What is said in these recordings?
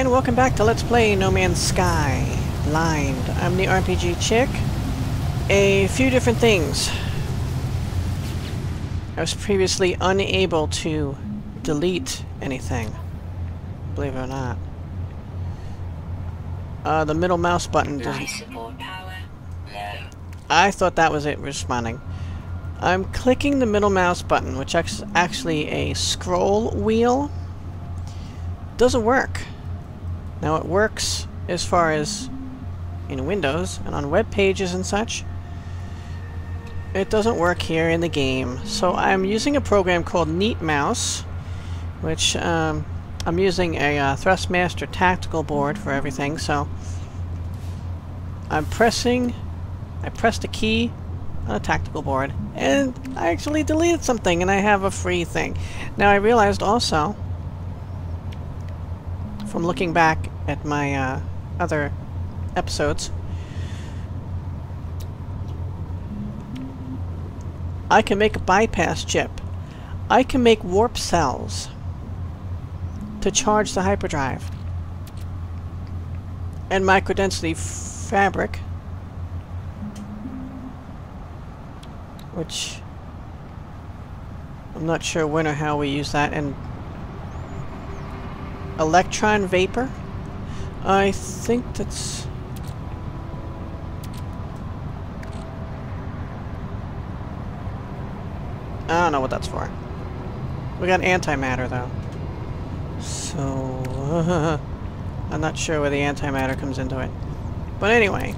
And welcome back to Let's Play No Man's Sky Blind. I'm the RPG chick. A few different things. I was previously unable to delete anything. Believe it or not. Uh, the middle mouse button doesn't... support power low. I thought that was it responding. I'm clicking the middle mouse button, which is actually a scroll wheel. Doesn't work. Now it works as far as in Windows and on web pages and such. It doesn't work here in the game. So I'm using a program called NeatMouse, which um, I'm using a uh, Thrustmaster tactical board for everything. So I'm pressing, I pressed a key on a tactical board, and I actually deleted something, and I have a free thing. Now I realized also, from looking back at my uh, other episodes, I can make a bypass chip. I can make warp cells to charge the hyperdrive. And microdensity fabric, which I'm not sure when or how we use that, and electron vapor. I think that's... I don't know what that's for. We got antimatter, though. So... I'm not sure where the antimatter comes into it. But anyway.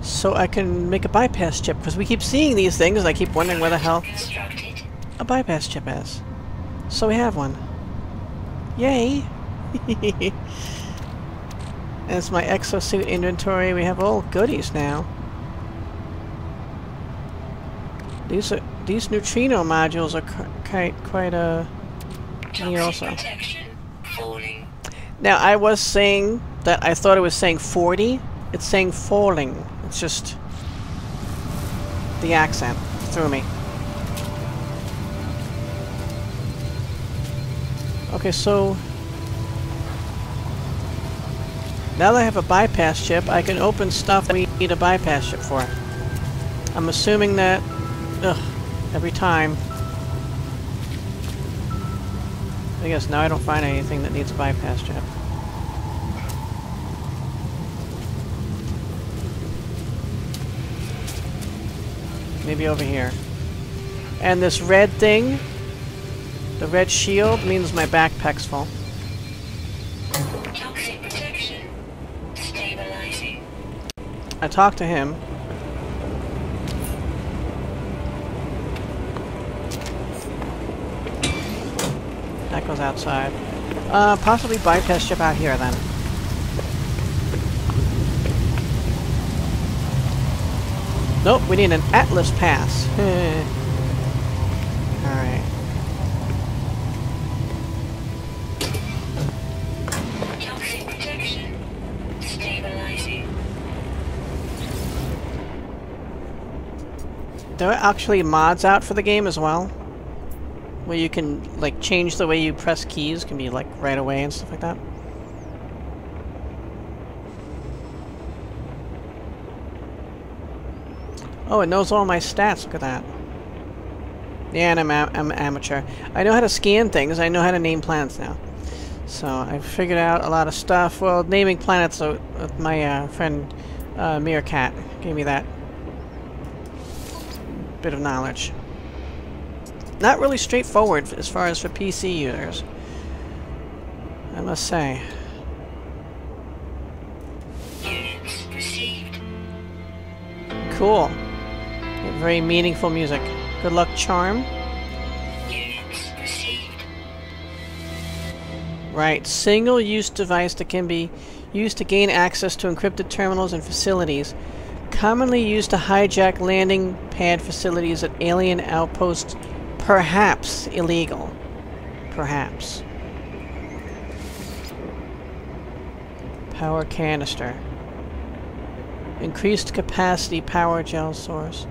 So I can make a bypass chip, because we keep seeing these things, and I keep wondering where the hell a bypass chip is. So we have one. Yay! As my exosuit inventory, we have all goodies now. These are these neutrino modules are qu- quite quite uh neat also. Now I was saying that I thought it was saying 40. It's saying falling. It's just the accent threw me. Okay, so now that I have a bypass chip, I can open stuff that we need a bypass chip for. I'm assuming that, ugh, every time. I guess now I don't find anything that needs a bypass chip. Maybe over here. And this red thing, the red shield, means my backpack's full. Toxic protection. Stabilizing. I talked to him. That goes outside. Uh, possibly bypass ship out here then. Nope, we need an Atlas pass. There are actually mods out for the game as well. Where you can, like, change the way you press keys. Can be, like, right away and stuff like that. Oh, it knows all my stats. Look at that. Yeah, and I'm, I'm amateur. I know how to scan things. I know how to name planets now. So I've figured out a lot of stuff. Well, naming planets, uh, my uh, friend uh, Meerkat gave me that bit of knowledge. Not really straightforward as far as for PC users. I must say. Units received. Cool. Very meaningful music. Good luck, Charm. Units received. Right. Single-use device that can be used to gain access to encrypted terminals and facilities. Commonly used to hijack landing pad facilities at alien outposts. Perhaps illegal. Perhaps. Power canister. Increased capacity power gel source.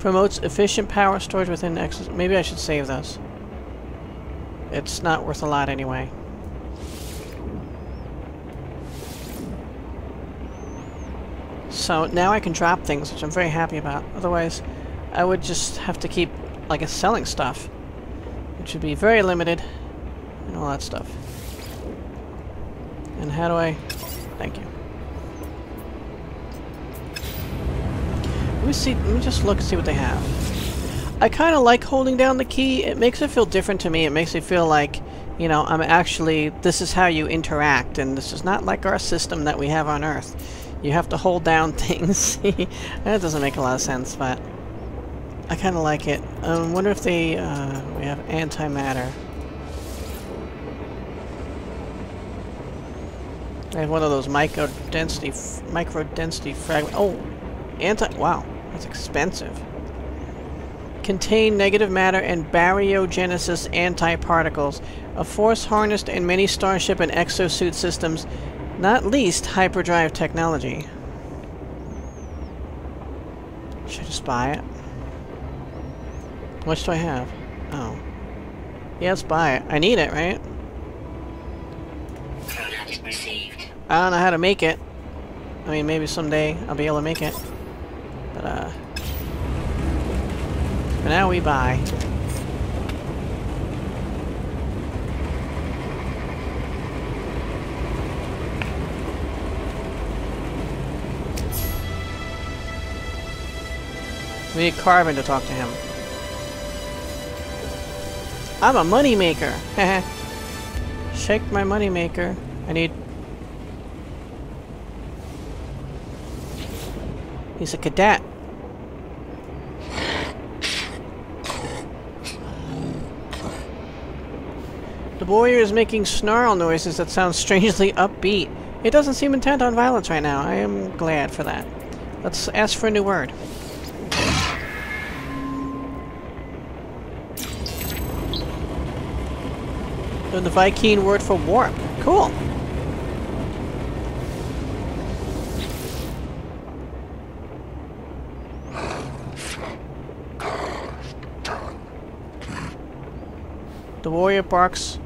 Promotes efficient power storage within access. Maybe I should save this. it's not worth a lot anyway. So now I can drop things, which I'm very happy about. Otherwise, I would just have to keep, like, a selling stuff. Which would be very limited. And all that stuff. And how do I... Thank you. Let me see, let me just look and see what they have. I kind of like holding down the key. It makes it feel different to me. It makes me feel like, you know, I'm actually, this is how you interact, and this is not like our system that we have on Earth. You have to hold down things. that doesn't make a lot of sense, but I kind of like it. I um, wonder if they, uh, we have antimatter. I have one of those micro density, micro density fragment. Oh, anti. Wow, that's expensive. Contain negative matter and baryogenesis antiparticles, a force harnessed in many starship and exosuit systems not least hyperdrive technology. Should I just buy it? Much do I have? Oh. Yeah, let's buy it. I need it, right? I don't know how to make it. I mean, maybe someday I'll be able to make it. But, uh... For now, we buy. We need Carbon to talk to him. I'm a moneymaker! Shake my moneymaker. I need. He's a cadet. The warrior is making snarl noises that sound strangely upbeat. It doesn't seem intent on violence right now. I am glad for that. Let's ask for a new word. The Vy'keen word for warp. Cool. The warrior barks.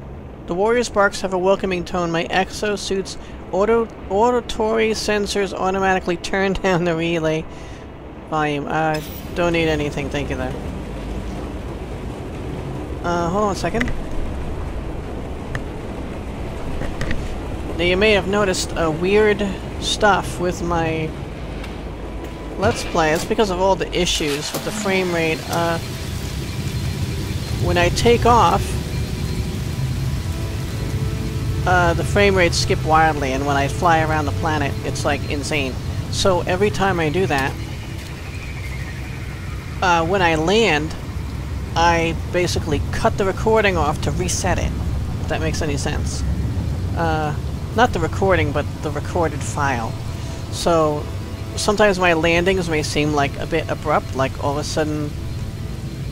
The warrior's barks have a welcoming tone. My exosuit's auto auditory sensors automatically turn down the relay volume. I uh, don't need anything, thank you though. Uh, hold on a second. Now you may have noticed a weird stuff with my Let's Play. It's because of all the issues with the frame rate. Uh, when I take off, uh, the frame rates skip wildly, and when I fly around the planet, it's like insane. So every time I do that, uh, when I land, I basically cut the recording off to reset it, if that makes any sense. Uh, not the recording, but the recorded file. So sometimes my landings may seem like a bit abrupt, like all of a sudden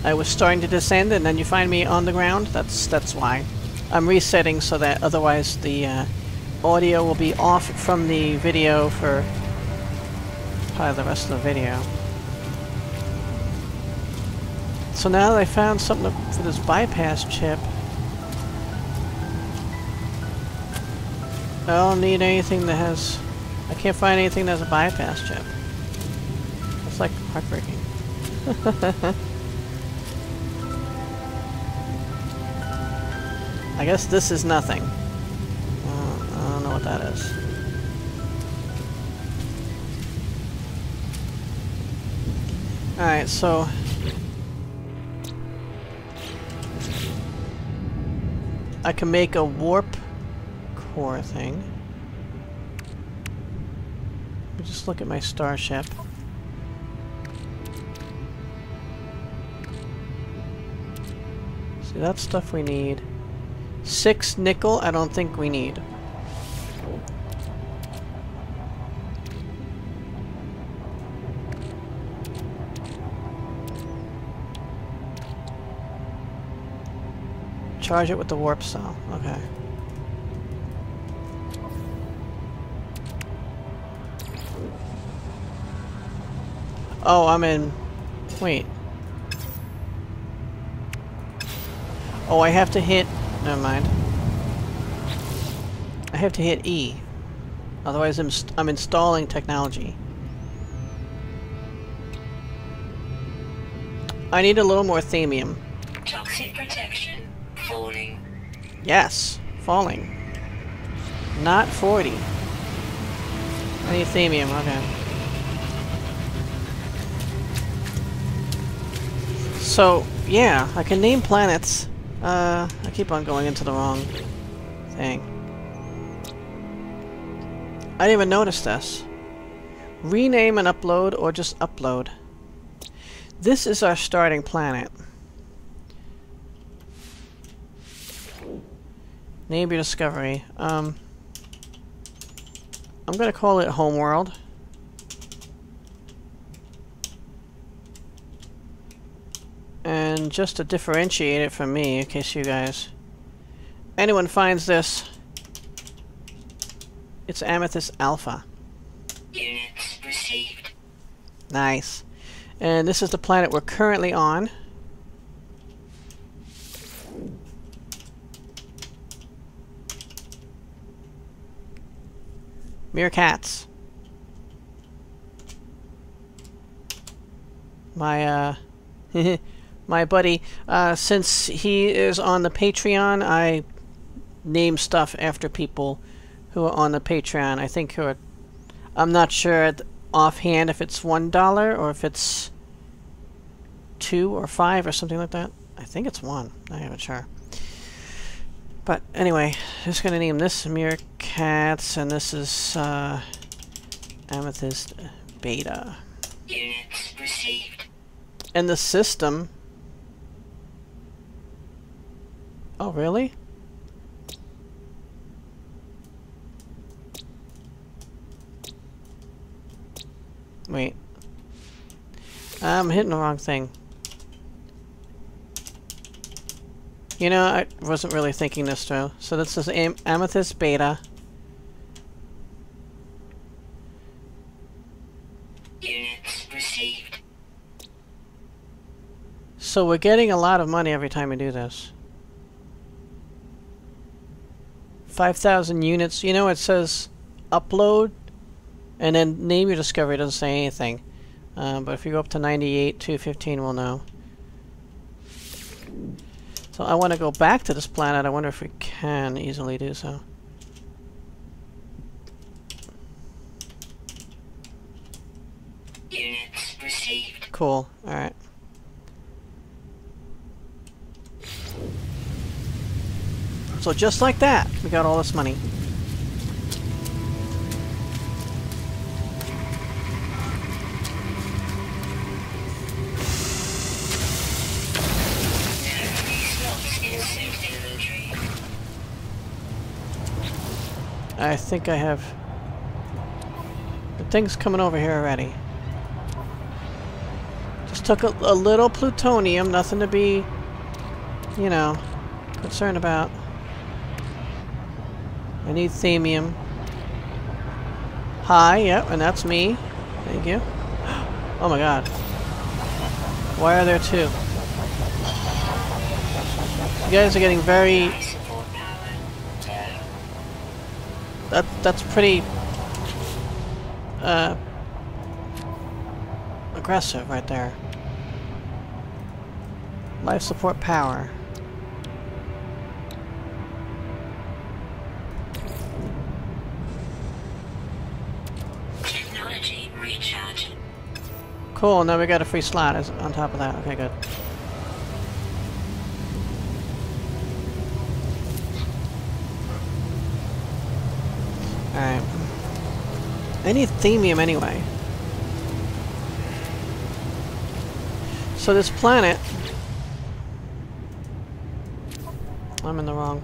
I was starting to descend and then you find me on the ground. That's that's why. I'm resetting so that otherwise the uh, audio will be off from the video for probably the rest of the video. So now that I found something for this bypass chip, I don't need anything that has... I can't find anything that has a bypass chip. That's like heartbreaking. I guess this is nothing. Uh, I don't know what that is. Alright, so... I can make a warp core thing. Me just look at my starship. See, that's stuff we need. Six nickel, I don't think we need. Charge it with the warp cell. Okay. Oh, I'm in... Wait. Oh, I have to hit never mind. I have to hit E. Otherwise I'm, st I'm installing technology. I need a little more themium. Toxic protection. Falling. Yes, falling. Not 40. I need themium, okay. So, yeah, I can name planets. Uh, I keep on going into the wrong thing. I didn't even notice this. Rename and upload, or just upload. This is our starting planet. Name your discovery. Um, I'm gonna call it Homeworld. And just to differentiate it from me, in case you guys... Anyone finds this, it's Amethyst Alpha. Units received. Nice. And this is the planet we're currently on. Meerkats. My, uh... my buddy, uh, since he is on the Patreon, I name stuff after people who are on the Patreon. I think who are... I'm not sure offhand if it's one dollar or if it's two or five or something like that. I think it's one. I'm not sure. But anyway, just gonna name this Meerkats, and this is uh, Amethyst Beta. Units received. And the system. Oh, really? Wait. I'm hitting the wrong thing. You know, I wasn't really thinking this through. So this is Am Amethyst Beta. Units received. So we're getting a lot of money every time we do this. 5,000 units. You know, it says upload and then name your discovery. It doesn't say anything. Um, but if you go up to 98, 215 we'll know. So I want to go back to this planet. I wonder if we can easily do so. Units received. Cool. Alright. So just like that, we got all this money. I think I have... The thing's coming over here already. Just took a, a little plutonium, nothing to be, you know, concerned about. I need themium. Hi, yep, and that's me. Thank you. Oh my god. Why are there two? You guys are getting very that that's pretty uh aggressive right there. Life support power. Cool, now we got a free slot on top of that. Okay, good. Alright. I need themium anyway. So this planet... I'm in the wrong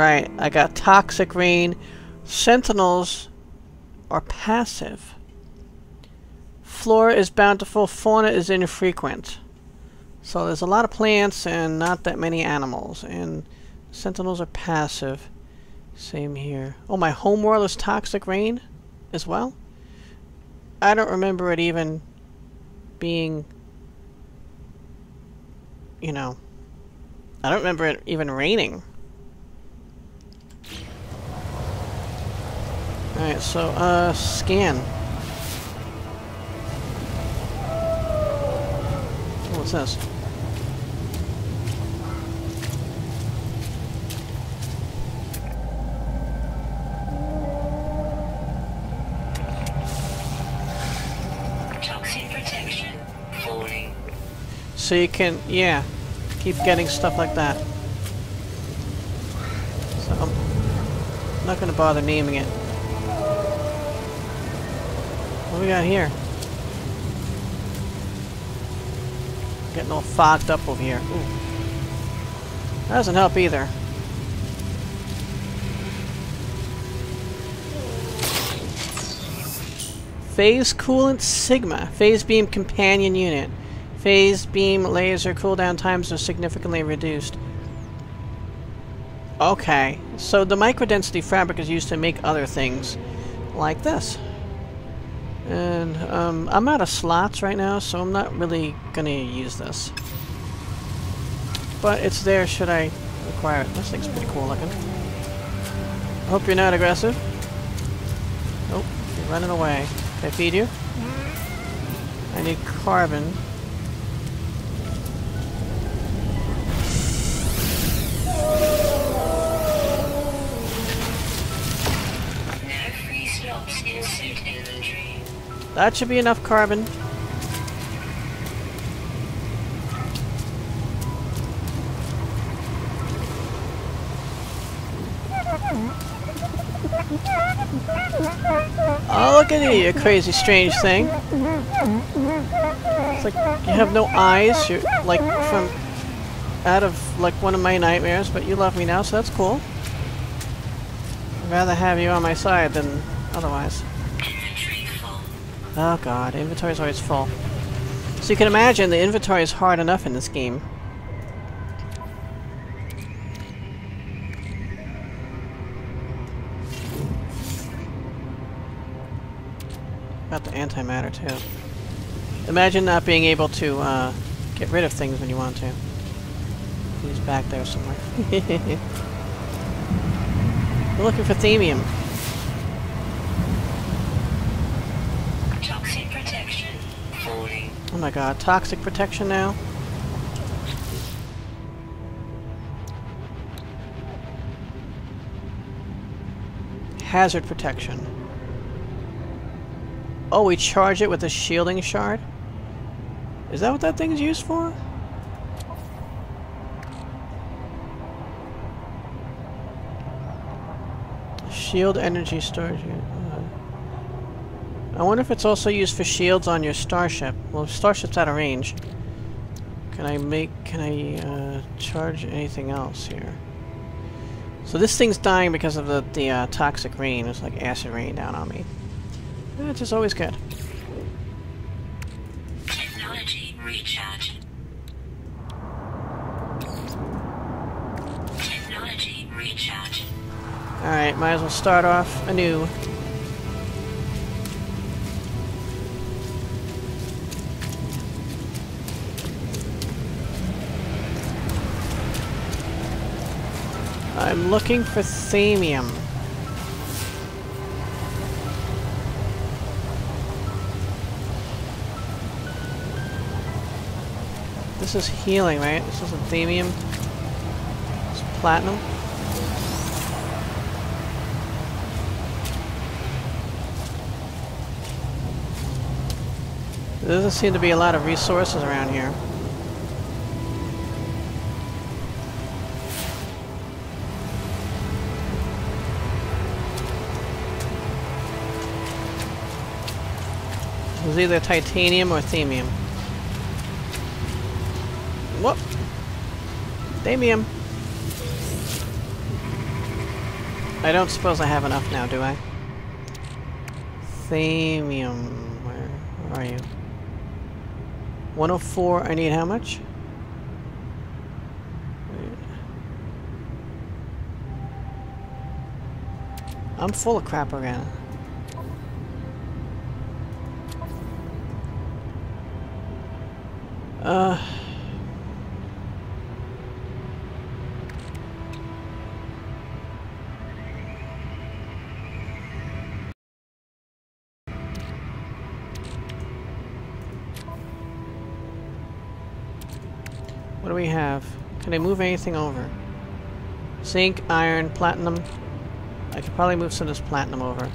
Right, I got toxic rain. Sentinels are passive. Flora is bountiful, fauna is infrequent. So there's a lot of plants and not that many animals. And sentinels are passive. Same here. Oh, my homeworld is toxic rain as well? I don't remember it even being, you know, I don't remember it even raining. Alright, so, uh, scan. What's this? Toxin protection. Falling. So you can, yeah, keep getting stuff like that. So, I'm not gonna bother naming it. We got here? Getting all fogged up over here. Ooh. That doesn't help either. Phase Coolant Sigma. Phase Beam Companion Unit. Phase Beam Laser cooldown times are significantly reduced. Okay, so the microdensity fabric is used to make other things like this. And um, I'm out of slots right now, so I'm not really going to use this. But it's there should I require it. This thing's pretty cool looking. Hope you're not aggressive. Nope, you're running away. Can I feed you? I need carbon. That should be enough carbon. Oh, look at you, you crazy, strange thing. It's like you have no eyes. You're like from out of like one of my nightmares, but you love me now, so that's cool. I'd rather have you on my side than otherwise. Inventory. Oh god, inventory's always full. So you can imagine the inventory is hard enough in this game. About the antimatter too. Imagine not being able to uh, get rid of things when you want to. He's back there somewhere. We're looking for themium. Toxin protection. Falling. Oh my god, toxic protection now? Hazard protection. Oh, we charge it with a shielding shard? Is that what that thing's used for? Shield energy storage I wonder if it's also used for shields on your starship. Well, starship's out of range. Can I make... can I, uh, charge anything else here? So this thing's dying because of the, the, uh, toxic rain. It's like acid rain down on me. Which just always good. Technology recharge. Technology recharge. Alright, might as well start off anew. Looking for samium. This is healing, right? This isn't themium. It's platinum. There doesn't seem to be a lot of resources around here. Was either titanium or themium. Whoop! Themium! I don't suppose I have enough now, do I? Themium. Where, where are you? 104, I need how much? I'm full of crap again. Uh... What do we have? Can I move anything over? Zinc, iron, platinum. I could probably move some of this platinum over.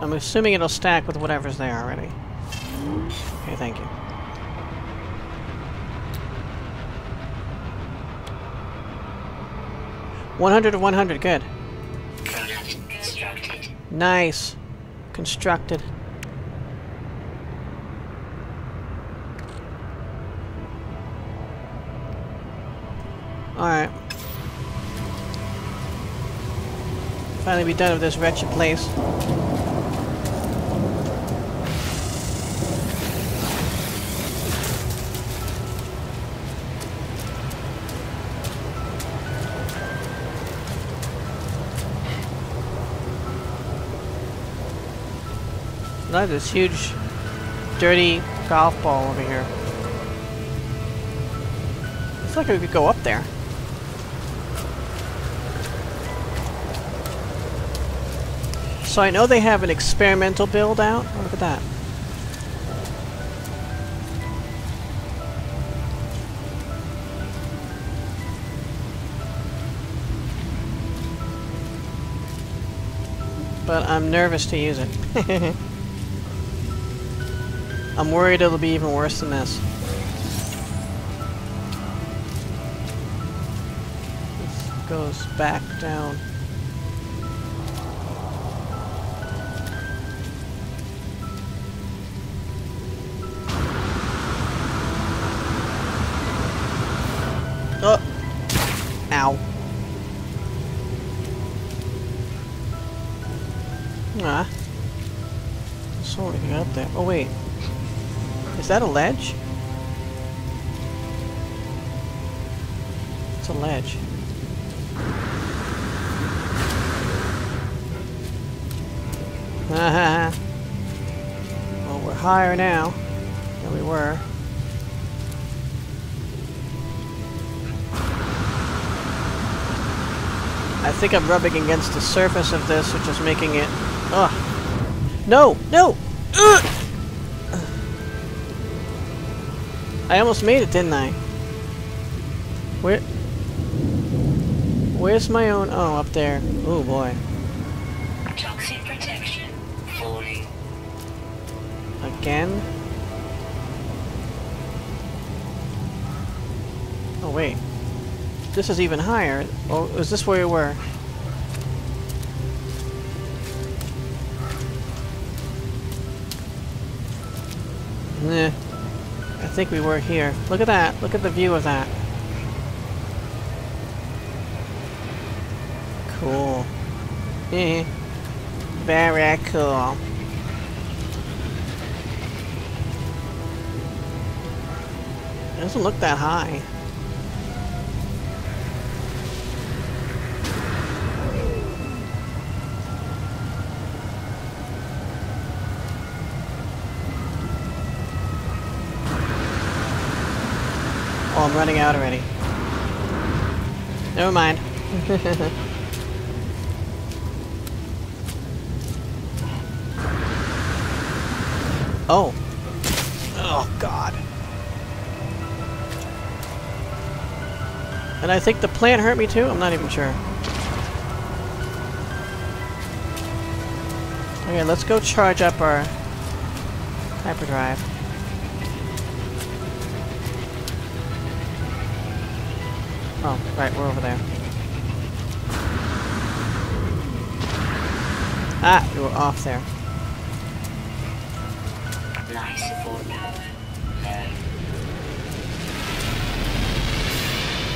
I'm assuming it'll stack with whatever's there already. Okay, thank you. One hundred to one hundred, good. Constructed. Nice. Constructed. Alright. Finally be done with this wretched place. Look at this huge, dirty golf ball over here. Looks like we could go up there. So I know they have an experimental build out. Look at that. But I'm nervous to use it. I'm worried it'll be even worse than this. This goes back down. Oh! Ow. Ah. So we got there. Oh wait. Is that a ledge? It's a ledge. Uh-huh. well, we're higher now than we were. I think I'm rubbing against the surface of this, which is making it... Ugh. No! No! Ugh! I almost made it, didn't I? Where... Where's my own... Oh, up there. Oh, boy. Toxic protection. Falling. Again? Oh, wait. This is even higher. Oh, is this where we were? Nah. I think we were here. Look at that. Look at the view of that. Cool. Eh. Very cool. It doesn't look that high. Running out already. Never mind. oh. Oh, God. And I think the plant hurt me too? I'm not even sure. Okay, let's go charge up our hyperdrive. Oh, right, we're over there. Ah, we were off there. Support power.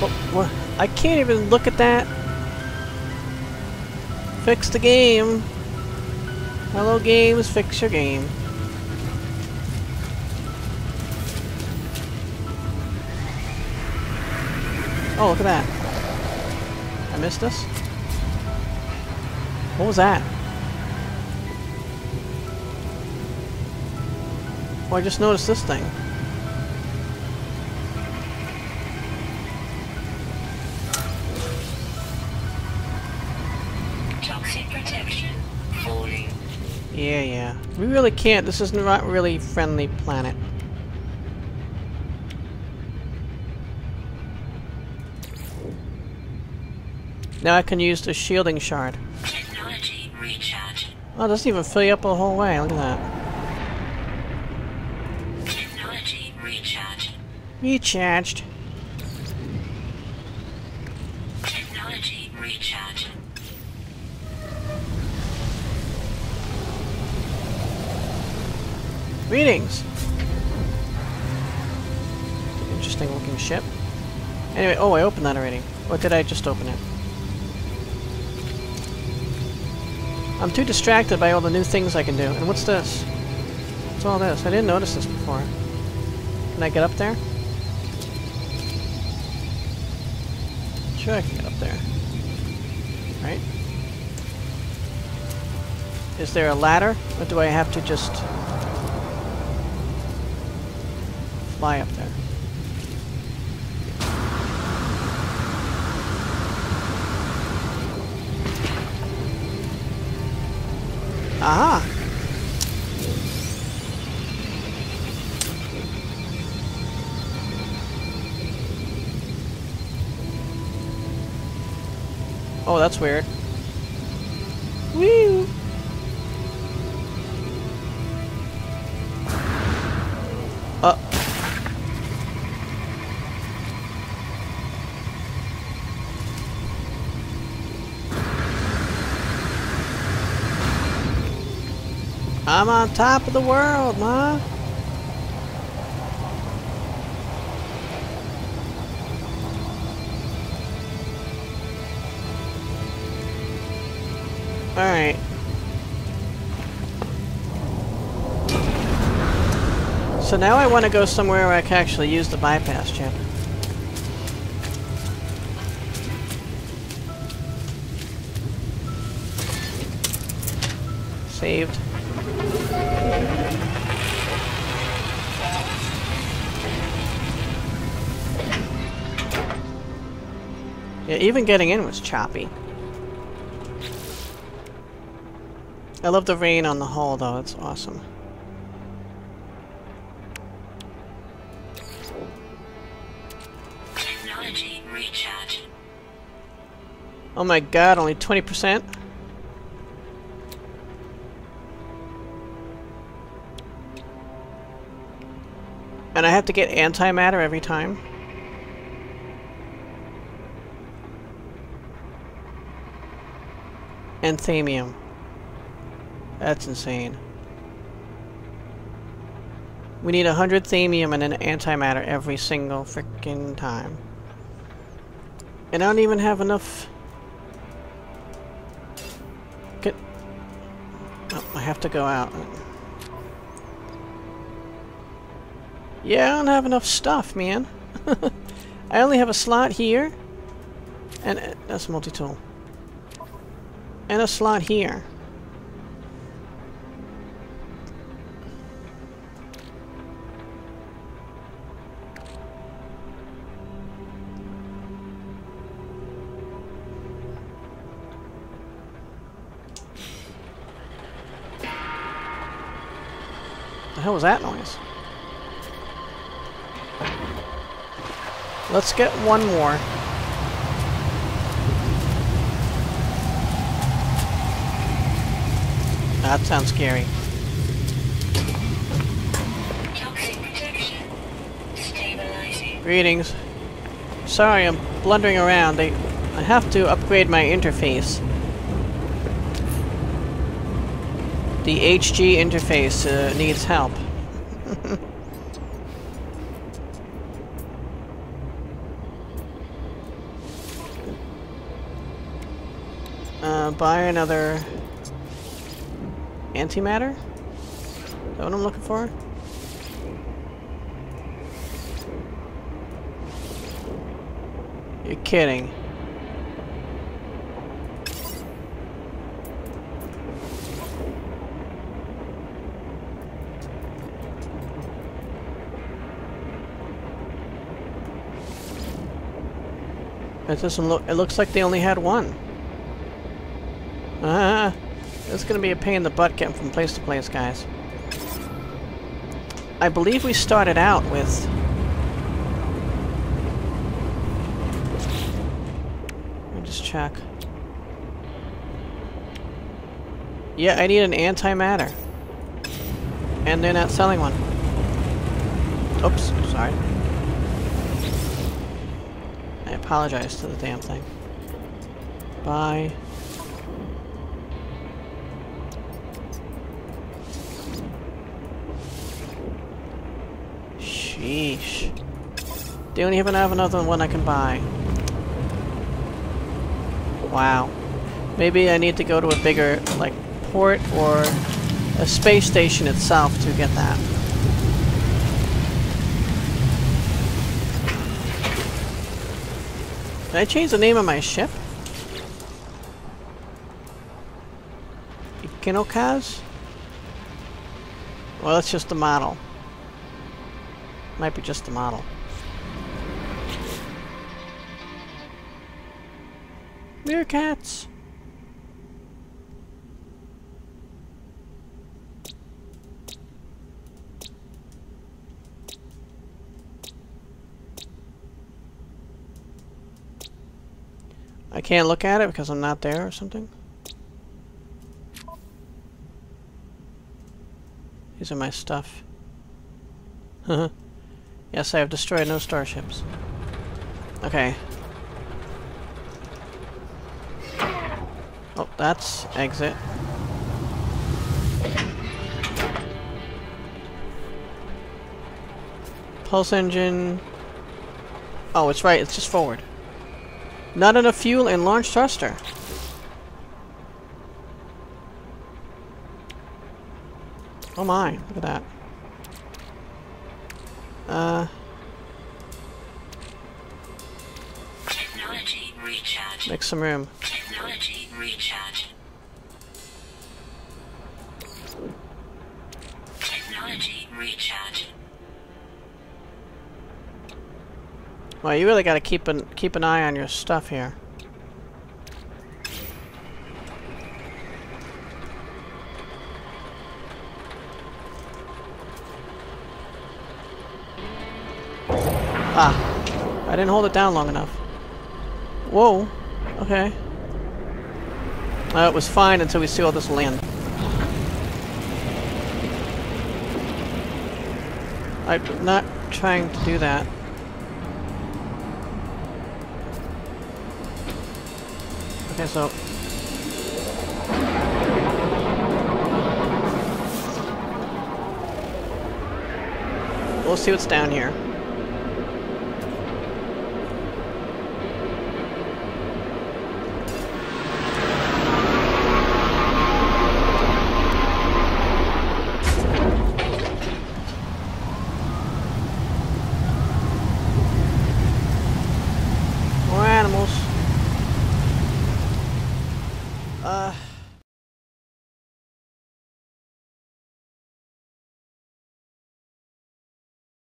What, what? I can't even look at that. Fix the game. Hello games, fix your game. Oh, look at that. I missed us? What was that? Oh, I just noticed this thing. Toxic protection. Yeah, yeah. We really can't. This is not really friendly planet. Now I can use the shielding shard. Technology recharge. Oh, it doesn't even fill you up the whole way. Look at that. Technology recharge. Recharged. Technology recharge. Greetings! Interesting looking ship. Anyway, oh, I opened that already. What did I just open it? I'm too distracted by all the new things I can do. And what's this? What's all this? I didn't notice this before. Can I get up there? Sure I can get up there. Right? Is there a ladder? Or do I have to just fly up there? Aha! Oh, that's weird. On top of the world, ma. Alright. So now I want to go somewhere where I can actually use the bypass chip. Saved. Yeah, even getting in was choppy. I love the rain on the hull, though. It's awesome. Technology recharge. Oh my god, only 20%? Have to get antimatter every time? Anthemium. That's insane. We need a hundred themium and an antimatter every single freaking time. And I don't even have enough... Get... Oh, I have to go out. Yeah, I don't have enough stuff, man. I only have a slot here. And uh, that's multi-tool. And a slot here. The hell was that noise? Let's get one more. That sounds scary. Greetings. Sorry, I'm blundering around. They, I have to upgrade my interface. The HG interface uh, needs help. Uh, buy another antimatter? Is that what I'm looking for? You're kidding. It doesn't look. It looks like they only had one. Ah, it's gonna be a pain in the butt getting from place to place, guys. I believe we started out with... Let me just check. Yeah, I need an antimatter. And they're not selling one. Oops, sorry. I apologize to the damn thing. Bye. Sheesh. They don't even have another one I can buy. Wow. Maybe I need to go to a bigger, like, port or a space station itself to get that. Did I change the name of my ship? Ikinokaz? Well, that's just the model. Might be just the model. They're cats. I can't look at it because I'm not there or something? These are my stuff. yes, I have destroyed no starships. Okay. Oh, that's exit. Pulse engine. Oh, it's right, it's just forward. Not enough fuel and launch thruster. Oh my, look at that. Uh... Technology recharge. Make some room. Technology recharge. Technology recharge. Well, you really gotta keep an keep an eye on your stuff here. Ah, I didn't hold it down long enough. Whoa, okay. Uh, it was fine until we see all this land. I'm not trying to do that. Okay, so... We'll see what's down here.